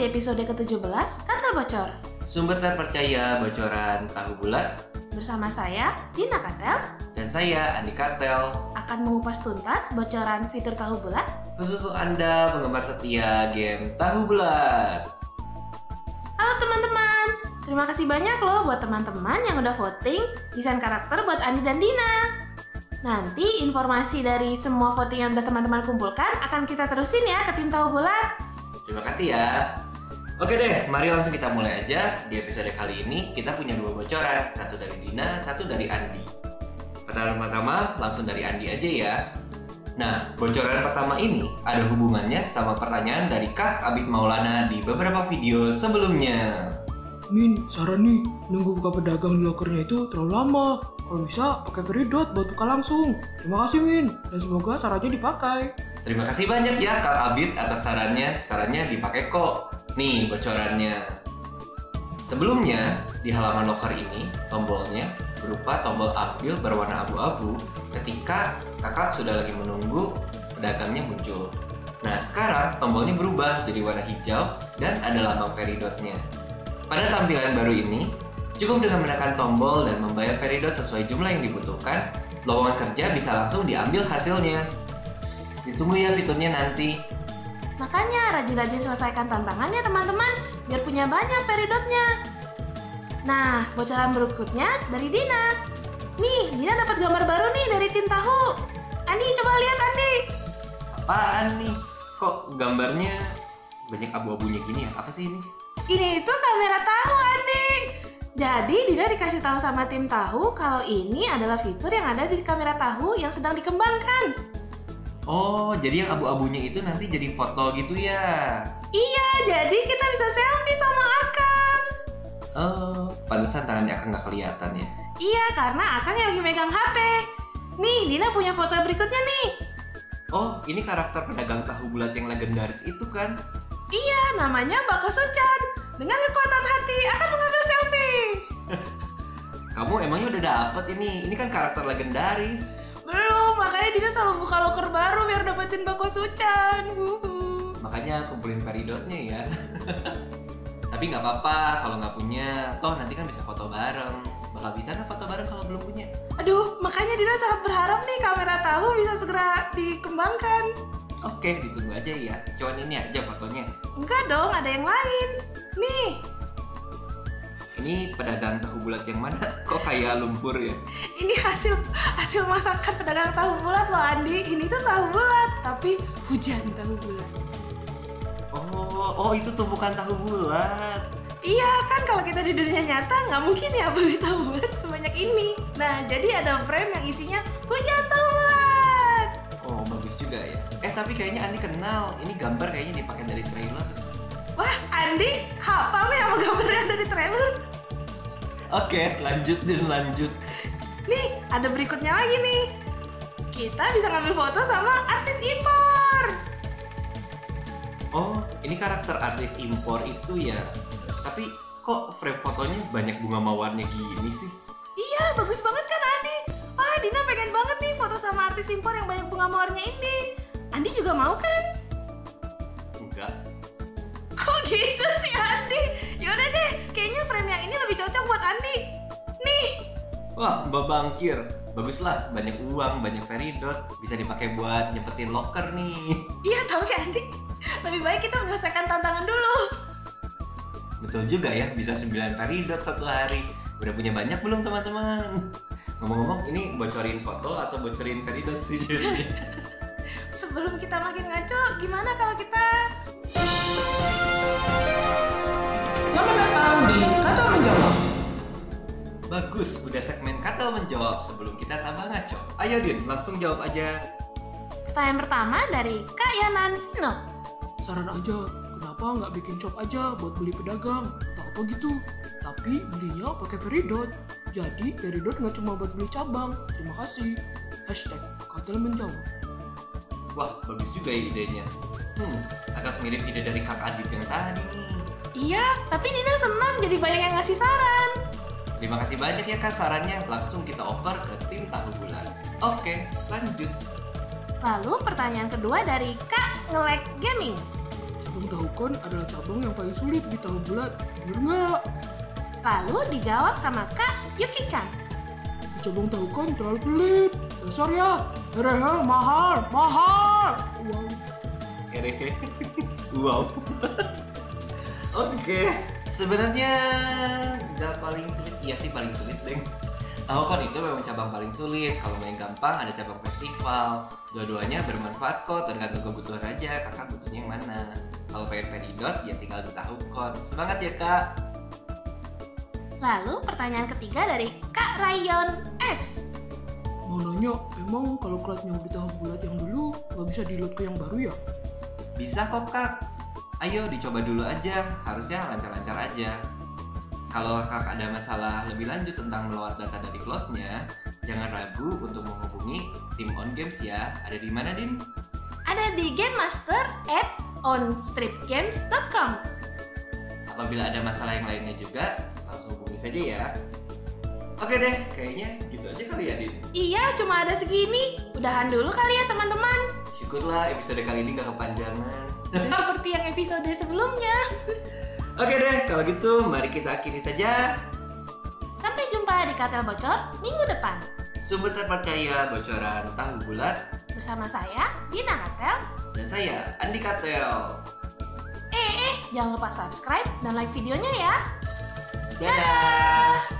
di episode ke-17 Kata Bocor Sumber terpercaya bocoran tahu bulat Bersama saya, Dina Katel dan saya Andi Kartel. akan mengupas tuntas bocoran fitur tahu bulat Khusus untuk Anda penggemar setia game tahu bulat. Halo teman-teman, terima kasih banyak loh buat teman-teman yang udah voting desain karakter buat Andi dan Dina. Nanti informasi dari semua voting yang udah teman-teman kumpulkan akan kita terusin ya ke tim tahu bulat. Terima kasih ya. Oke deh, mari langsung kita mulai aja. Di episode kali ini kita punya dua bocoran, satu dari Dina, satu dari Andi. Pertama-tama langsung dari Andi aja ya. Nah, bocoran pertama ini ada hubungannya sama pertanyaan dari Kak Abid Maulana di beberapa video sebelumnya. Min, saran nih, nunggu buka pedagang di lokernya itu terlalu lama. Kalau bisa, pakai peridot buat buka langsung. Terima kasih, Min. Dan semoga sarannya dipakai. Terima kasih banyak ya Kak Abid atas sarannya. Sarannya dipakai kok. Nih bocorannya. Sebelumnya, di halaman loker ini, tombolnya berupa tombol ambil berwarna abu-abu ketika kakak sudah lagi menunggu pedagangnya muncul. Nah, sekarang tombolnya berubah jadi warna hijau dan ada lambang peridotnya. Pada tampilan baru ini, cukup dengan menekan tombol dan membayar peridot sesuai jumlah yang dibutuhkan, lowongan kerja bisa langsung diambil hasilnya. Ditunggu ya fiturnya nanti. Makanya rajin-rajin selesaikan tantangannya teman-teman biar punya banyak peridotnya. Nah, bocoran berikutnya dari Dina. Nih, Dina dapat gambar baru nih dari tim tahu. Andi, coba lihat Andi. Apaan nih? Kok gambarnya banyak abu-abunya gini ya? Apa sih ini? Ini itu kamera tahu Andi. Jadi Dina dikasih tahu sama tim tahu kalau ini adalah fitur yang ada di kamera tahu yang sedang dikembangkan. Oh, jadi yang abu-abunya itu nanti jadi foto gitu ya? Iya, jadi kita bisa selfie sama Akang. Oh, pantesan tangannya akan nggak kelihatan ya? Iya, karena Akang yang lagi megang HP. Nih, Dina punya foto berikutnya nih. Oh, ini karakter pedagang tahu bulat yang legendaris itu kan? Iya, namanya Bako Sucan. Dengan kekuatan hati akan mengambil selfie. Kamu emangnya udah dapet ini? Ini kan karakter legendaris. Belum, makanya Dina selalu buka loker baru biar dapetin Bako Sucan. Wuhu. Makanya kumpulin peridotnya ya. Tapi nggak apa-apa kalau nggak punya. Toh nanti kan bisa foto bareng. Bakal bisa nggak foto bareng kalau belum punya? Aduh, makanya Dina sangat berharap nih kamera tahu bisa segera dikembangkan. Oke, ditunggu aja ya. Cuman ini aja fotonya. Enggak dong, ada yang lain. Nih, Ini pedagang tahu bulat yang mana? Kok kayak lumpur ya? ini hasil hasil masakan pedagang tahu bulat loh Andi. Ini tuh tahu bulat, tapi hujan tahu bulat. Oh, oh itu tumpukan tahu bulat. Iya kan kalau kita di dunia nyata nggak mungkin ya beli tahu bulat sebanyak ini. Nah jadi ada frame yang isinya hujan tahu bulat. Oh, bagus juga ya. Eh, tapi kayaknya Andi kenal. Ini gambar kayaknya dipakai dari trailer. Wah Andi hafal nih sama gambar yang ada di trailer. Oke, lanjut dan lanjut. Nih ada berikutnya lagi nih. Kita bisa ngambil foto sama artis impor. Oh, ini karakter artis impor itu ya. Tapi kok frame fotonya banyak bunga mawarnya gini sih? Iya bagus banget kan Andi. Wah Dina pengen banget nih foto sama artis impor yang banyak bunga mawarnya ini. Andi juga mau kan? Enggak. Kok gitu sih Andi? Yaudah deh, kayaknya frame yang ini lebih cocok buat Andi. Nih, Wah, Mbak Bangkir. Baguslah, banyak uang, banyak peridot. Bisa dipakai buat nyempetin locker nih. iya tapi Andi, lebih baik kita menyelesaikan tantangan dulu. Betul juga ya, bisa 9 peridot satu hari. Udah punya banyak belum teman-teman? Ngomong-ngomong, ini bocorin foto atau bocorin peridot sih jadinya? Sebelum kita makin ngaco, gimana kalau kita... Selamat datang di Kata Menjawab. Bagus, udah segmen Katel menjawab sebelum kita tambah ngaco. Ayo Din, langsung jawab aja. Pertanyaan pertama dari Kak Yanan Vino. Saran aja, kenapa nggak bikin shop aja buat beli pedagang atau apa gitu? Tapi belinya pakai peridot. Jadi peridot nggak cuma buat beli cabang. Terima kasih. Hashtag Kata Menjawab. Wah, bagus juga ya idenya. Hmm, agak mirip ide dari Kak Adit yang tadi nih. Iya, tapi Dina senang jadi banyak yang ngasih saran. Terima kasih banyak ya Kak sarannya. Langsung kita oper ke tim tahu bulan. Oke, lanjut. Lalu pertanyaan kedua dari Kak Ngelek Gaming. Cabang tahu kon adalah cabang yang paling sulit di tahu bulat. Bener nggak? Lalu dijawab sama Kak Yuki-chan. Cabang tahu kon terlalu pelit. Dasar ya. Hehehe, mahal, mahal. Wow. Hehehe. wow. Oke, sebenarnya nggak paling sulit, iya sih paling sulit deh. Tahu kan itu memang cabang paling sulit. Kalau main gampang ada cabang festival. Dua-duanya bermanfaat kok, tergantung kebutuhan aja. Kakak butuhnya yang mana? Kalau pengen peridot ya tinggal di tahu kon. Semangat ya kak. Lalu pertanyaan ketiga dari Kak Rayon S. Mau nanya, emang kalau kelasnya di tahu bulat yang dulu nggak bisa di ke yang baru ya? Bisa kok kak. Ayo dicoba dulu aja. Harusnya lancar-lancar aja. Kalau kakak ada masalah lebih lanjut tentang melawat data dari cloudnya, jangan ragu untuk menghubungi tim on games ya. Ada di mana din? Ada di Game Master app on stripgames.com. Apabila ada masalah yang lainnya juga, langsung hubungi saja ya. Oke deh, kayaknya gitu aja kali ya din. Iya, cuma ada segini. Udahan dulu kali ya teman-teman. Syukurlah episode kali ini gak kepanjangan. Dan seperti yang episode sebelumnya. Oke deh, kalau gitu mari kita akhiri saja. Sampai jumpa di Katel Bocor minggu depan. Sumber terpercaya bocoran tahu bulat Bersama saya, Dina Katel. dan saya Andi Katel. Eh, eh, jangan lupa subscribe dan like videonya ya. Dadah.